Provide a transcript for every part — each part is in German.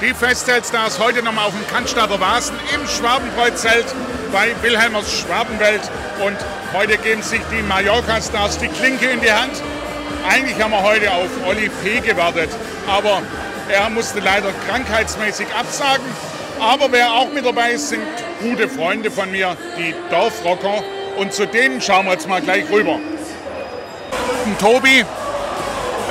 Die Festzeltstars heute nochmal auf dem Cannstatter Vasen im Schwabenkreuzzelt bei Wilhelmers Schwabenwelt. Und heute geben sich die Mallorca-Stars die Klinke in die Hand. Eigentlich haben wir heute auf Olli P. gewartet, aber er musste leider krankheitsmäßig absagen. Aber wer auch mit dabei ist, sind gute Freunde von mir, die Dorfrocker. Und zu denen schauen wir jetzt mal gleich rüber. Tobi,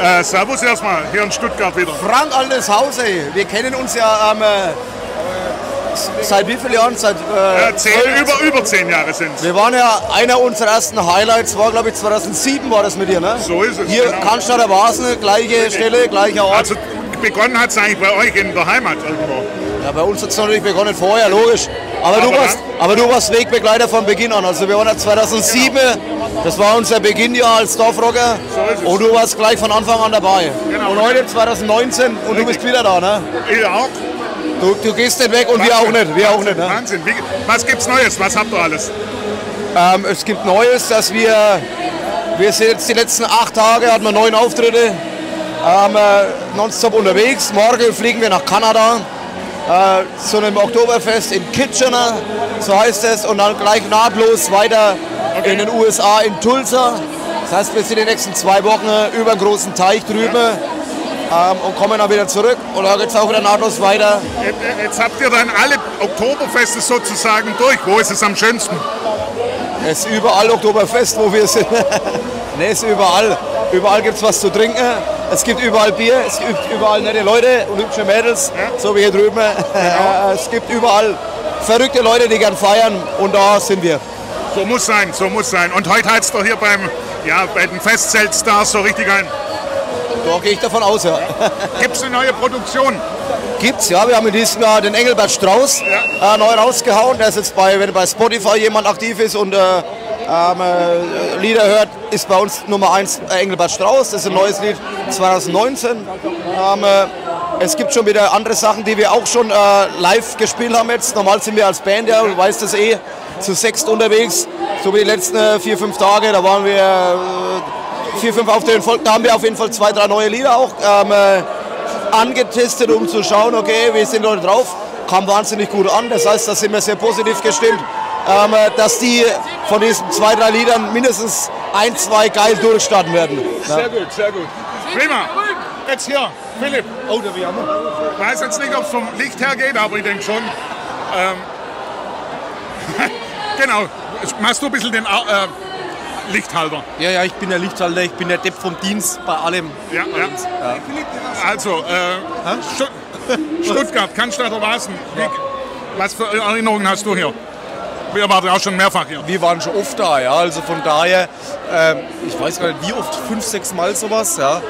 äh, servus erstmal, hier in Stuttgart wieder. Frank altes Haus, ey. Wir kennen uns ja ähm, äh, seit wie vielen Jahren? Seit, äh, zehn, über, über zehn Jahre sind es. Wir waren ja einer unserer ersten Highlights, war glaube ich 2007 war das mit dir, ne? So ist es. Hier genau. Cannstatter Vasen, gleiche. Stelle, gleicher Ort. Also begonnen hat es eigentlich bei euch in der Heimat irgendwo. Ja, bei uns hat es natürlich begonnen vorher, logisch. Aber, du warst, aber du warst Wegbegleiter von Beginn an. Also wir waren ja 2007, das war unser Beginnjahr als Dorfrocker. So und du warst gleich von Anfang an dabei. Genau. Und heute 2019 und du bist wieder da, ne? Ihr auch? Du, du gehst nicht weg und wir auch nicht. Wir auch nicht, ne? Wahnsinn. Wie, was gibt's Neues? Was habt ihr alles? Ähm, es gibt Neues, dass wir, wir sind jetzt die letzten acht Tage, hatten wir neun Auftritte, ähm, äh, nonstop unterwegs. Morgen fliegen wir nach Kanada äh, zu einem Oktoberfest in Kitchener, so heißt es, und dann gleich nahtlos weiter in den USA in Tulsa. Das heißt, wir sind die nächsten zwei Wochen über den großen Teich drüben ähm, und kommen dann wieder zurück. Und da geht es auch wieder nahtlos weiter. Jetzt, jetzt habt ihr dann alle Oktoberfeste sozusagen durch. Wo ist es am schönsten? Es ist überall Oktoberfest, wo wir sind. ne, es ist überall. Überall gibt es was zu trinken. Es gibt überall Bier, es gibt überall nette Leute und hübsche Mädels, so wie hier drüben. Es gibt überall verrückte Leute, die gern feiern und da sind wir. So muss sein, so muss sein. Und heute heizt doch hier beim, ja, bei den Festzeltstars so richtig ein. Da gehe ich davon aus, ja. Gibt es eine neue Produktion? Gibt's, ja. Wir haben in diesem Jahr den Engelbert Strauß äh, neu rausgehauen. Der ist jetzt bei, wenn bei Spotify jemand aktiv ist und äh, ähm, äh, Lieder hört, ist bei uns Nummer 1 Engelbert Strauß. Das ist ein neues Lied 2019. Ähm, äh, es gibt schon wieder andere Sachen, die wir auch schon äh, live gespielt haben jetzt. Normal sind wir als Band, ja, du weißt das eh, zu sechst unterwegs. So wie die letzten äh, vier, fünf Tage, da waren wir äh, vier, fünf Auftritte folgten, da haben wir auf jeden Fall zwei, drei neue Lieder auch ähm, äh, angetestet, um zu schauen, okay, wie sind Leute drauf. Kam wahnsinnig gut an, das heißt, da sind wir sehr positiv gestimmt, ähm, äh, dass die von diesen zwei, drei Liedern mindestens ein, zwei geil durchstarten werden. Ja. Sehr gut, sehr gut. Prima. Jetzt hier, Philipp. Oh, der Jammer. Ich weiß jetzt nicht, ob es vom Licht her geht, aber ich denke schon. Ähm, genau. Machst du ein bisschen den äh, Lichthalter? Ja, ja, ich bin der Lichthalter, ich bin der Depp vom Dienst bei allem. Ja, ja. Also, äh, Stutt Stuttgart, Cannstatter Vasen. Wie, was für Erinnerungen hast du hier? Wir waren ja auch schon mehrfach hier. Wir waren schon oft da, ja, also von daher, ähm, ich weiß gar nicht wie oft, fünf, sechs Mal sowas, ja.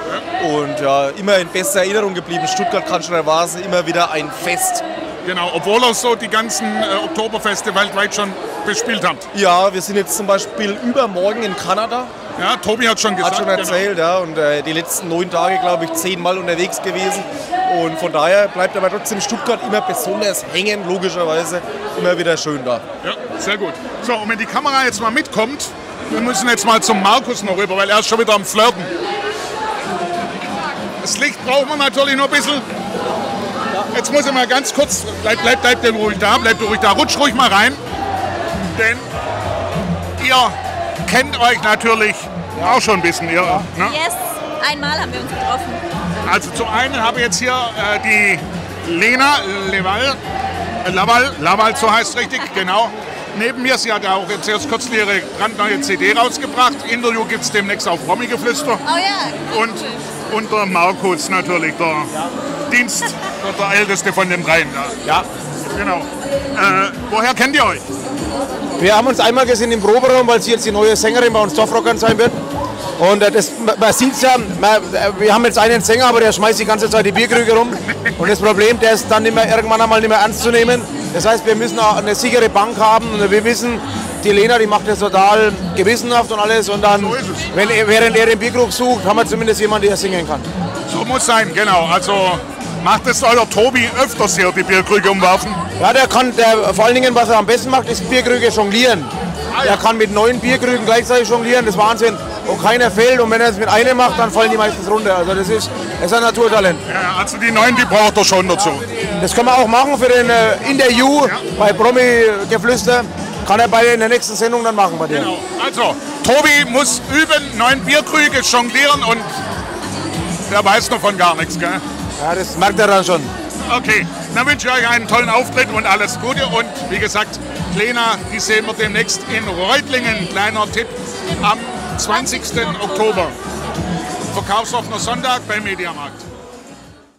Und ja, immer in bester Erinnerung geblieben. Stuttgart, Cannstatter Vasen, immer wieder ein Fest. Genau, obwohl ihr so die ganzen äh, Oktoberfeste weltweit schon bespielt habt. Ja, wir sind jetzt zum Beispiel übermorgen in Kanada, Ja, Tobi hat schon gesagt. hat schon erzählt, ja, und äh, die letzten neun Tage, glaube ich, zehnmal unterwegs gewesen. Und von daher bleibt aber trotzdem Stuttgart immer besonders hängen, logischerweise, immer wieder schön da. Ja, sehr gut. So, und wenn die Kamera jetzt mal mitkommt, wir müssen jetzt mal zum Markus noch rüber, weil er ist schon wieder am Flirten. Das Licht braucht man natürlich noch ein bisschen. Jetzt muss ich mal ganz kurz, bleib, bleib, bleib denn ruhig da, bleib ruhig da, rutsch ruhig mal rein. Denn ihr kennt euch natürlich auch schon ein bisschen. Ihr, ne? Yes, einmal haben wir uns getroffen. Also zum einen habe ich jetzt hier äh, die Lena Leval, äh, Laval, Laval, so heißt es richtig, genau. Neben mir, sie hat ja auch jetzt erst kürzlich ihre brandneue CD rausgebracht. Interview gibt es demnächst auf Promi-Geflüster. Oh ja, Und, und der Markus natürlich, der Dienst, der, der Älteste von den dreien. Ja, Ja. genau. Äh, woher kennt ihr euch? Wir haben uns einmal gesehen im Proberaum, weil sie jetzt die neue Sängerin bei uns Dorfrockern sein wird. Und das, man sieht es ja, man, wir haben jetzt einen Sänger, aber der schmeißt die ganze Zeit die Bierkrüge rum. Und das Problem, der ist dann nicht mehr, irgendwann einmal nicht mehr ernst zu nehmen. Das heißt, wir müssen auch eine sichere Bank haben und wir wissen, die Lena, die macht das total gewissenhaft und alles. Und dann, So wenn, während er den Bierkrug sucht, haben wir zumindest jemanden, der singen kann. So muss sein, genau. Also macht es euer Tobi öfters hier die Bierkrüge umwerfen. Ja, der kann, der, vor allen Dingen, was er am besten macht, ist Bierkrüge jonglieren. Er kann mit neun Bierkrügen gleichzeitig jonglieren, das ist Wahnsinn. Und keiner fehlt und wenn er es mit einem macht, dann fallen die meistens runter. Also das ist, das ist ein Naturtalent. Ja, also die neuen, die braucht er schon dazu. das können wir auch machen für den äh, Interview Ja. bei Promi-Geflüster. Kann er bei in der nächsten Sendung dann machen bei dir. Genau. Also, Tobi muss üben, neun Bierkrüge jonglieren und der weiß noch von gar nichts, gell? Ja, das merkt er dann schon. Okay, dann wünsche ich euch einen tollen Auftritt und alles Gute. Und wie gesagt, Lena, die sehen wir demnächst in Reutlingen. Kleiner Tipp am 20. Oktober. Verkaufsoffener Sonntag beim Mediamarkt.